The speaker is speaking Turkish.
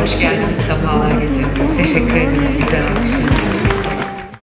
Hoş geldiniz, sefalar getirdiniz. Teşekkür ederiz güzel alkışlarınız için.